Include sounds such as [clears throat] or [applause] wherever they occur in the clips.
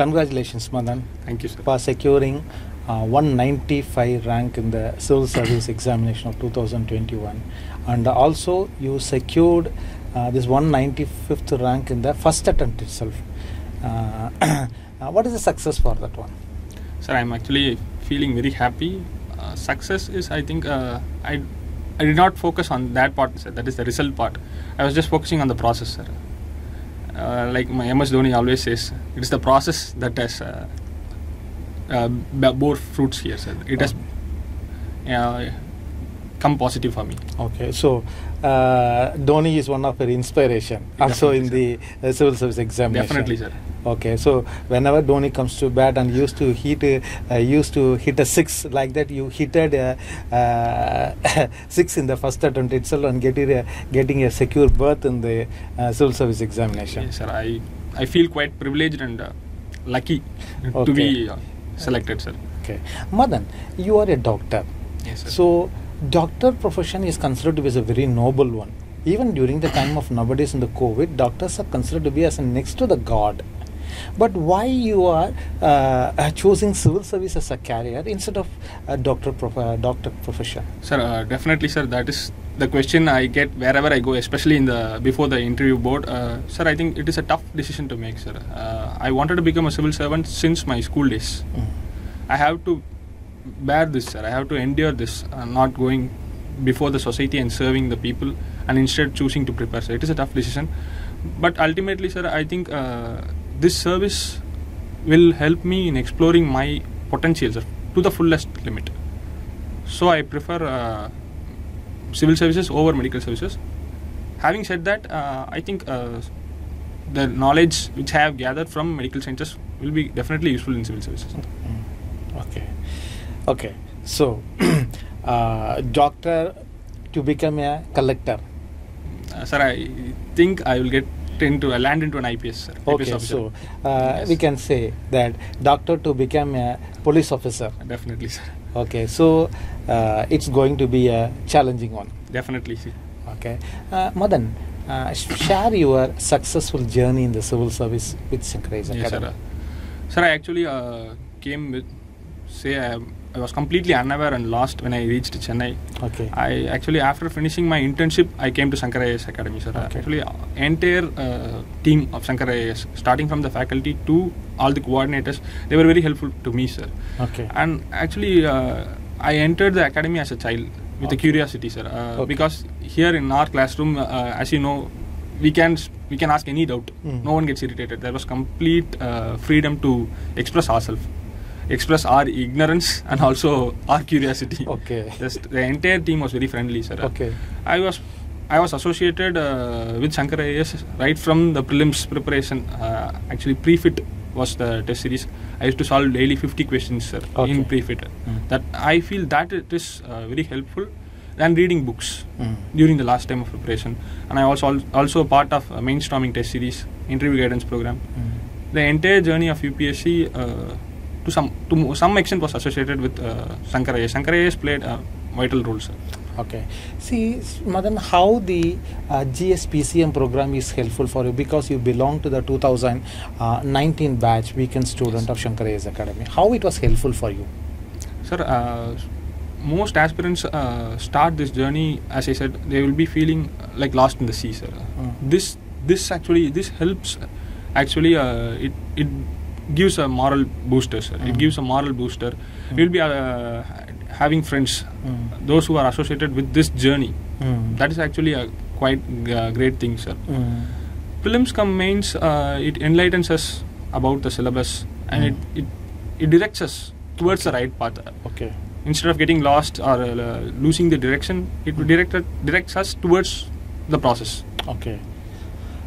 congratulations, Madhan, Thank you, sir. for securing uh, 195 rank in the civil service examination of 2021, and also you secured uh, this 195th rank in the first attempt itself. Uh, [clears throat] uh, what is the success for that one? Sir, I'm actually feeling very happy. Uh, success is, I think, uh, I, I did not focus on that part, sir. That is the result part. I was just focusing on the process, sir. Uh, like my MS Dhoni always says, it is the process that has uh, uh, bore fruits here, sir. It has uh, come positive for me. Okay, so uh, Dhoni is one of your inspiration, also in Definitely, the uh, civil service examination. Definitely, sir. Okay, so whenever Dhoni comes to bat and used to hit, a- uh, used to hit a six like that, you hit a uh, [laughs] six in the first attempt itself and getting a, getting a secure berth in the uh, civil service examination. Yes, sir. I, I feel quite privileged and uh, lucky to be uh, selected, sir. Okay, Madhan, you are a doctor. Yes, sir. So, doctor profession is considered to be a very noble one. Even during the time of nowadays in the COVID, doctors are considered to be as next to the god. But why you are uh, uh, choosing civil service as a career instead of a doctor prof- uh, doctor profession? Sir, uh, definitely, sir. That is the question I get wherever I go, especially in the before the interview board. Uh, sir, I think it is a tough decision to make, sir. Uh, I wanted to become a civil servant since my school days. Mm. I have to bear this, sir. I have to endure this, uh, not going before the society and serving the people, and instead choosing to prepare. Sir, it is a tough decision, but ultimately, sir, I think uh, this service will help me in exploring my potential, sir, to the fullest limit. So I prefer uh, civil services over medical services. Having said that, uh, I think uh, the knowledge which I have gathered from medical sciences will be definitely useful in civil services. Mm. Okay, okay. So, [clears throat] uh, doctor to become a collector. Uh, sir, I think I will get into uh, land into an IPS, sir. IPS Okay, officer. so uh, Yes. we can say that doctor to become a police officer. definitely, sir. Okay, so uh, it's going to be a challenging one. Definitely, sir. Okay, uh, Madhan, uh, share your successful journey in the civil service with Synchronized Yes, sir. Sir, I actually uh, came with, say, I, I was completely unaware and lost when I reached Chennai. Okay, I actually, after finishing my internship, I came to Shankar IAS Academy, sir. Okay. Actually, entire uh, team of Shankar IAS, starting from the faculty to all the coordinators, they were very helpful to me, sir. okay, And actually, uh, I entered the academy as a child with a curiosity, sir. Uh, Okay. Because here in our classroom, uh, as you know, we can we can ask any doubt. Mm. No one gets irritated. There was complete uh, freedom to express ourselves, express our ignorance and also our curiosity. okay, Just the entire team was very friendly, sir. okay, I was I was associated uh, with Shankar IAS right from the prelims preparation. Uh, actually, pre-fit was the test series. I used to solve daily 50 questions sir, Okay. in pre-fit. Mm. That I feel that it is uh, very helpful than reading books Mm. during the last time of preparation. And I was al- also a part of a mainstreaming test series, interview guidance program. Mm. The entire journey of UPSC uh, to some to some extent was associated with uh, Shankar IAS. Shankar played a vital role, sir. Okay. See, Madhan, how the uh, GSPCM program is helpful for you because you belong to the 2019 batch weekend student of Shankar IAS Academy. How it was helpful for you? Sir, uh, most aspirants uh, start this journey, as I said, they will be feeling uh, like lost in the sea, sir. Mm. This, this actually, this helps. Actually, uh, it it gives a moral booster, sir. It gives a moral booster. We'll be uh, having friends, Mm. those who are associated with this journey. Mm. That is actually a quite uh, great thing, sir. Mm. Prelims come uh, it enlightens us about the syllabus and it, it it directs us towards the right path. Okay. instead of getting lost or uh, losing the direction, it Mm. direct, directs us towards the process. Okay.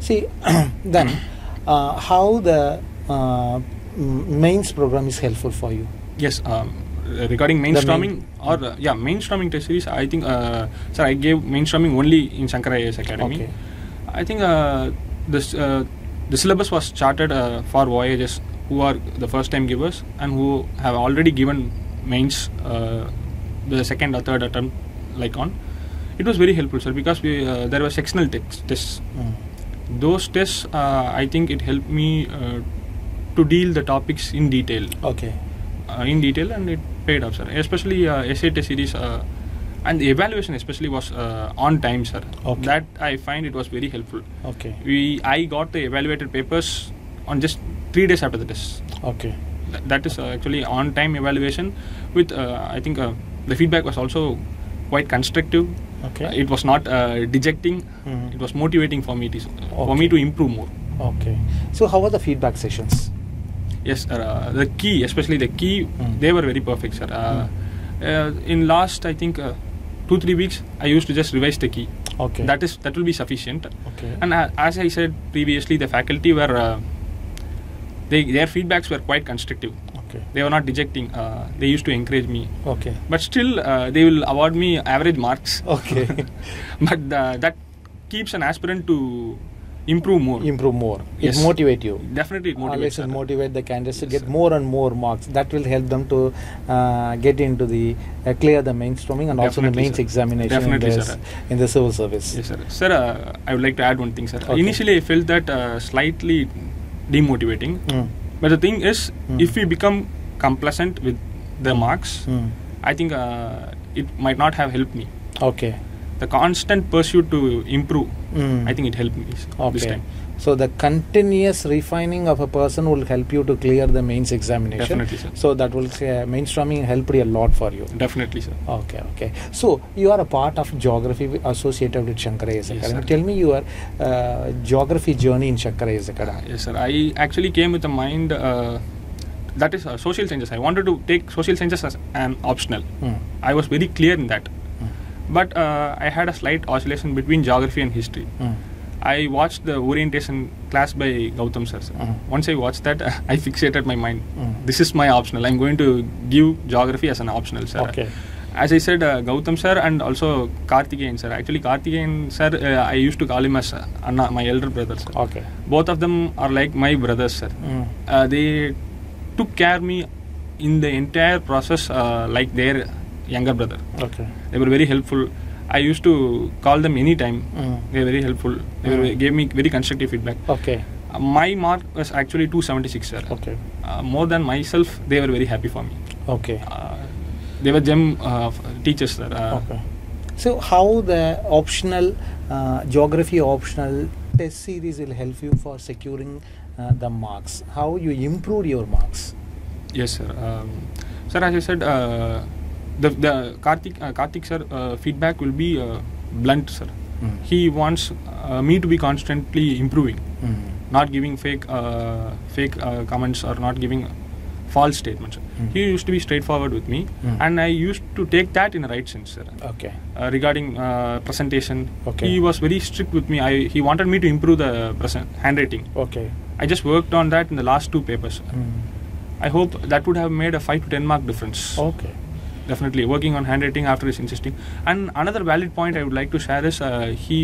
See, [clears throat] then uh, how the uh, mains program is helpful for you? Yes, um, regarding main- mainstreaming or uh, yeah, mainstreaming test series, I think, uh, sir, I gave mainstreaming only in Shankara IAS Academy. Okay. I think uh, this uh, the syllabus was charted uh, for voyages who are the first time givers and who have already given mains uh, the second or third attempt like on. It was very helpful, sir, because we uh, there were sectional tests Mm. those tests uh, i think it helped me uh, to deal the topics in detail Okay. uh, in detail and it paid off sir especially uh, essay test series uh, and the evaluation especially was uh, on time sir Okay. that i find it was very helpful Okay. we i got the evaluated papers on just 3 days after the test Okay. Th- that is uh, actually on time evaluation with uh, i think uh, the feedback was also quite constructive Okay. It was not uh, dejecting Mhm. it was motivating for me to for Okay. me to improve more Okay. So how were the feedback sessions? Yes uh, the key especially the key Mm. they were very perfect sir uh, uh, in last i think uh, 2 3 weeks i used to just revise the key Okay. that is that will be sufficient Okay. and uh, as i said previously the faculty were uh, they their feedbacks were quite constructive Okay. they were not dejecting uh, they used to encourage me Okay. but still uh, they will award me average marks Okay. [laughs] but uh, that keeps an aspirant to improve more Improve more. Yes. It motivate you. definitely it Always motivates sir. motivate the candidates to get sir. more and more marks. That will help them to uh, get into the uh, clear the mainstreaming and also the Definitely, mains sir. examination Definitely, in, sir. in the civil service. Yes, sir. Sir, uh, I would like to add one thing, sir. Okay. Initially, I felt that uh, slightly demotivating. Mm. But the thing is, Mm. if we become complacent with the marks, Mm. I think uh, it might not have helped me. Okay. The constant pursuit to improve, Mm. I think it helped me s- this Okay. time. So the continuous refining of a person will help you to clear the mains examination. Definitely, sir. So that will say mainstreaming helped you a lot for you. Definitely, sir. Okay, okay. So you are a part of geography associated with Shankara Yes, Academy. sir. Tell me your uh, geography journey in Shankara Academy. Yes, sir. I actually came with a mind uh, that is uh, social sciences. I wanted to take social sciences as an optional. Mm. I was very clear in that. Mm. But uh, I had a slight oscillation between geography and history. Mm. I watched the orientation class by Gautam sir. Mhm. Once I watched that, [laughs] I fixated my mind. Mm. This is my optional. I'm going to give geography as an optional, sir. Okay. As I said, uh, Gautam sir and also Karthikeyan sir. Actually, Karthikeyan sir, uh, I used to call him as Anna, my elder brother, sir. Okay. Both of them are like my brothers, sir. Mm. Uh, they took care of me in the entire process uh, like their younger brother. Okay. They were very helpful. I used to call them anytime. Mm. They were very helpful. They were, Mm. gave me very constructive feedback. Okay. Uh, my mark was actually 276, sir. Okay. Uh, more than myself, they were very happy for me. Okay. Uh, they were gem uh, teachers, sir. Uh, Okay. So how the optional uh, geography optional test series will help you for securing uh, the marks? How you improve your marks? Yes, sir. Um, sir, as I said, uh, the the Karthik uh, Karthik sir uh, feedback will be uh, blunt, sir. Mm. He wants uh, me to be constantly improving, Mm. not giving fake uh, fake uh, comments or not giving false statements. Mm. He used to be straightforward with me, Mm. and I used to take that in the right sense, sir. Okay. uh, regarding uh, presentation. Okay. He was very strict with me. I, he wanted me to improve the present handwriting. Okay. I just worked on that in the last two papers. Mm. I hope that would have made a 5 to 10 mark difference. Okay. Definitely working on handwriting after his insisting. And another valid point I would like to share is uh, he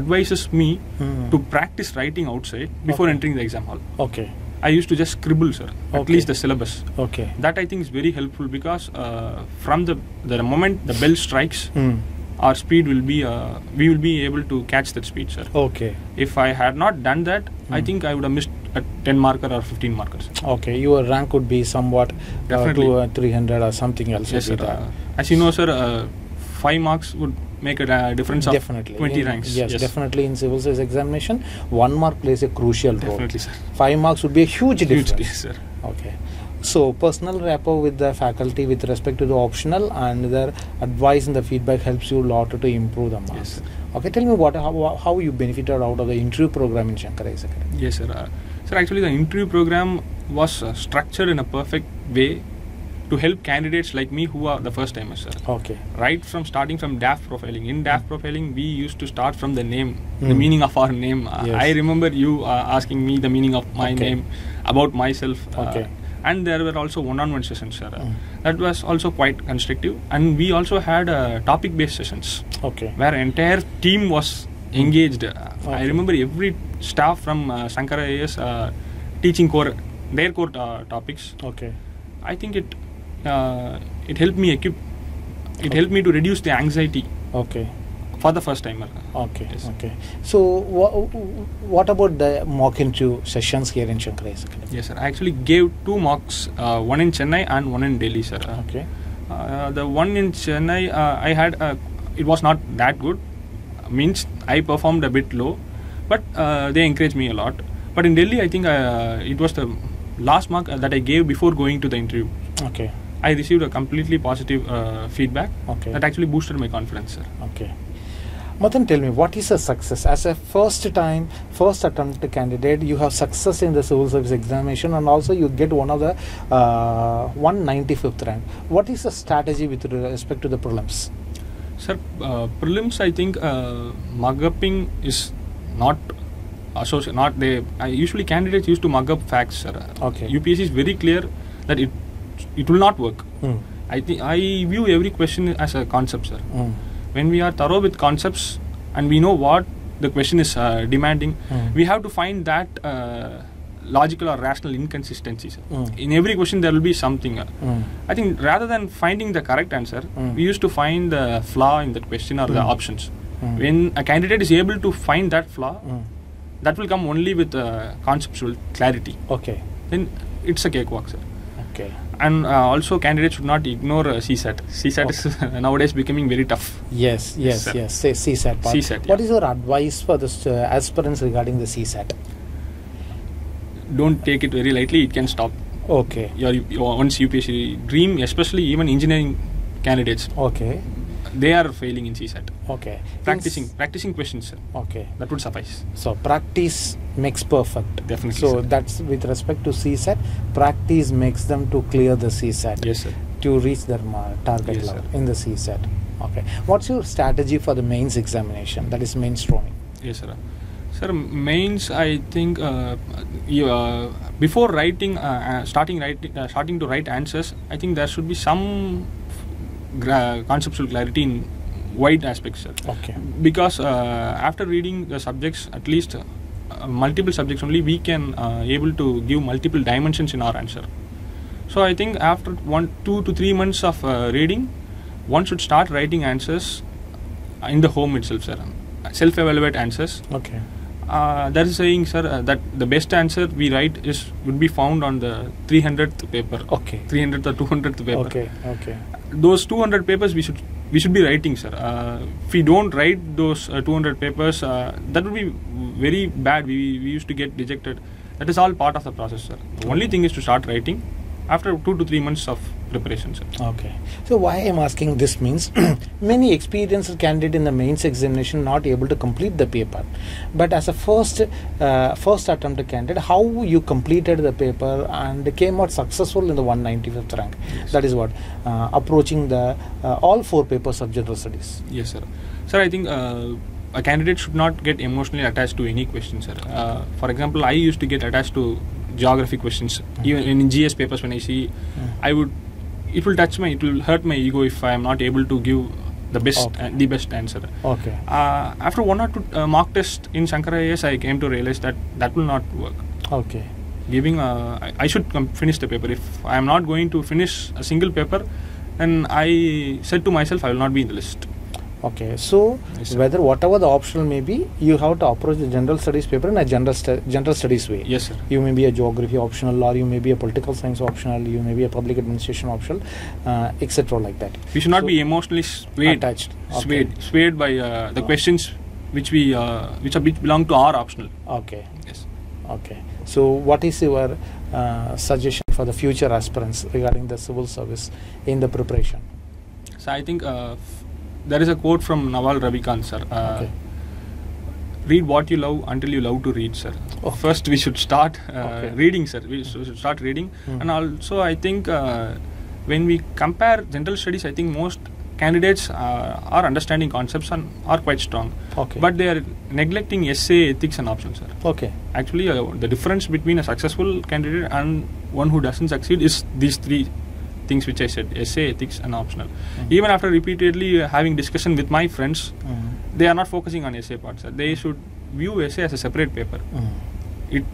advises me Mm. to practice writing outside before Okay. entering the exam hall. Okay. I used to just scribble, sir, at Okay. least the syllabus. Okay. That I think is very helpful because uh, from the the moment the bell strikes, Mm. our speed will be uh, we will be able to catch that speed sir Okay. if i had not done that i Hmm. think i would have missed a 10 marker or 15 markers Okay. Your rank would be somewhat uh, Definitely. uh, 300 or something else. yes sir would be there. uh, as you know sir uh, 5 marks would make a difference of definitely 20 In- ranks Yes, definitely in civil service examination, one mark plays a crucial role. definitely sir Five marks would be a huge Huge, difference. yes, sir Okay. So personal rapport with the faculty with respect to the optional and their advice and the feedback helps you a lot to improve the marks. Yes, sir. Okay, tell me what how, how you benefited out of the interview program in Shankara Academy. yes sir uh, sir actually the interview program was uh, structured in a perfect way to help candidates like me who are the first timers sir Okay. right from starting from DAF profiling. In DAF profiling, we used to start from the name, the Mm. meaning of our name. Uh, Yes. I remember you uh, asking me the meaning of my Okay. name, about myself. uh, Okay. and there were also one-on-one sessions, sir. Mm. That was also quite constructive. And we also had uh, topic-based sessions Okay. where entire team was engaged. Uh, I remember every staff from uh, Shankar IAS uh, teaching core their core uh, topics. Okay. I think it uh, it helped me equip. It Okay. helped me to reduce the anxiety Okay. for the first timer. Okay, Yes. okay. So, wha- what about the mock interview sessions here in Shankar IAS Academy? Yes, sir. I actually gave two mocks, uh, one in Chennai and one in Delhi, sir. Okay. Uh, the one in Chennai, uh, I had, uh, it was not that good. Means I performed a bit low, but uh, they encouraged me a lot. But in Delhi, I think uh, it was the last mark uh, that I gave before going to the interview. Okay. I received a completely positive uh, feedback Okay. that actually boosted my confidence, sir. Okay. Madhan, tell me, what is a success? As a first time, first attempt candidate, you have success in the civil service examination and also you get one of the uh, 195th rank. What is the strategy with respect to the prelims? Sir, uh, prelims, I think uh, mug upping is not associated. Not they. I usually candidates used to mug up facts, sir. Okay. UPSC is very clear that it it will not work. Mm. I think I view every question as a concept, sir. Mm. When we are thorough with concepts and we know what the question is uh, demanding, Mm. we have to find that uh, logical or rational inconsistencies. Mm. In every question, there will be something. Mm. I think rather than finding the correct answer, Mm. we used to find the flaw in that question or the Mm. options. Mm. When a candidate is able to find that flaw, Mm. that will come only with uh, conceptual clarity. Okay. Then it's a cakewalk, sir. Okay. And uh, also, candidates should not ignore uh, CSAT. CSAT is [laughs] nowadays becoming very tough. Yes, yes, yes. Say CSAT part. CSAT, What yeah. is your advice for the uh, aspirants regarding the CSAT? Don't take it very lightly; it can stop Okay. your, your once UPSC dream, especially even engineering candidates. Okay. They are failing in CSAT. Okay. Practicing, Ins- practicing questions, sir. Okay. That would suffice. So practice makes perfect. Definitely, So sir. that's with respect to CSAT. Practice makes them to clear the CSAT. Yes, sir. To reach their target Yes, level sir. in the CSAT. Okay. What's your strategy for the mains examination? That is mainstreaming. Yes, sir. Sir, mains. I think uh, you, uh, before writing, uh, uh, starting writing, uh, starting to write answers, I think there should be some conceptual clarity in wide aspects, sir. Okay. Because uh, after reading the subjects, at least uh, multiple subjects only, we can uh, able to give multiple dimensions in our answer. So I think after one, two to three months of uh, reading, one should start writing answers in the home itself, sir. Self-evaluate answers. Okay. Uh, there is saying, sir, uh, that the best answer we write is would be found on the 300th paper. Okay. 300th or 200th paper. Okay. Okay. Those 200 papers we should we should be writing, sir. Uh, if we don't write those uh, 200 papers, uh, that would be very bad. We, we used to get dejected. That is all part of the process, sir. The only thing is to start writing after two to three months of preparation, sir. Okay. So why I'm asking this means [clears throat] many experienced candidate in the mains examination not able to complete the paper, but as a first uh, first attempt candidate, how you completed the paper and came out successful in the 195th rank. Yes. That is what uh, approaching the uh, all four papers of general studies. Yes, sir. Sir, I think uh, a candidate should not get emotionally attached to any question, sir. Uh, for example, I used to get attached to geography questions. Even in GS papers, when I see, Mm. I would, it will touch my, it will hurt my ego if I am not able to give the best, Okay. uh, the best answer. Okay. Uh, after one or two uh, mock test in Shankar IAS, I came to realize that that will not work. Okay. Giving, uh, I, I should com- finish the paper. If I am not going to finish a single paper, then I said to myself, I will not be in the list. Okay. So Yes, whether whatever the optional may be, you have to approach the general studies paper in a general stu- general studies way. Yes, sir. you may be a geography optional or you may be a political science optional you may be a public administration optional uh, etc like that We should not So- be emotionally swayed, attached okay. swayed, swayed by uh, the Oh. questions which we uh, which are which belong to our optional. okay Yes. okay so what is your uh, suggestion for the future aspirants regarding the civil service in the preparation So I think uh, there is a quote from Naval Ravikant, sir. Uh, okay Read what you love until you love to read, sir. Oh. First, we should start uh, Okay. reading, sir. We should start reading, Hmm. and also I think uh, when we compare general studies, I think most candidates uh, are understanding concepts and are quite strong, okay but they are neglecting essay, ethics, and options, sir. okay actually uh, the difference between a successful candidate and one who doesn't succeed is these three things which i said essay ethics and optional Mhm. even after repeatedly uh, having discussion with my friends Mm. they are not focusing on essay parts sir. they should view essay as a separate paper Mm. it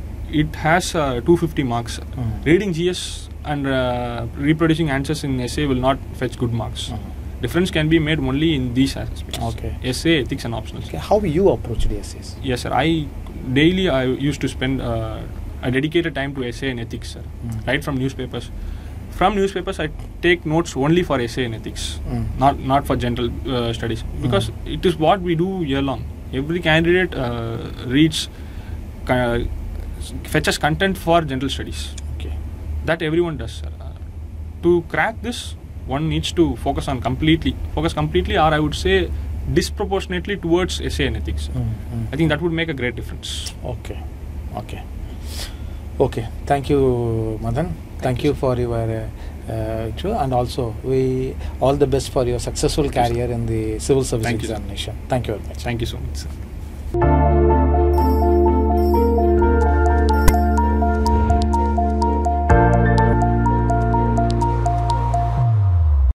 it has uh, 250 marks Mm. reading gs and uh, reproducing answers in essay will not fetch good marks Mm. difference can be made only in these aspects. Okay. Essay, ethics, and optional. Okay, how you approach the essays? Yes, sir. I daily I used to spend uh, I dedicated time to essay and ethics, sir. Mm. Right from newspapers. From newspapers, I take notes only for essay and ethics, Mm. not not for general uh, studies, because it is what we do year long. Every candidate uh, reads, uh, fetches content for general studies. Okay. That everyone does, sir. Uh, to crack this, one needs to focus on completely, focus completely, or I would say disproportionately towards essay and ethics. Mm, mm. I think that would make a great difference. Okay, okay, okay. Thank you, Madhan. Thank you for your uh, uh, and also we all the best for your successful career in the civil service Thank you. examination. Thank you very much. Thank you so much, sir.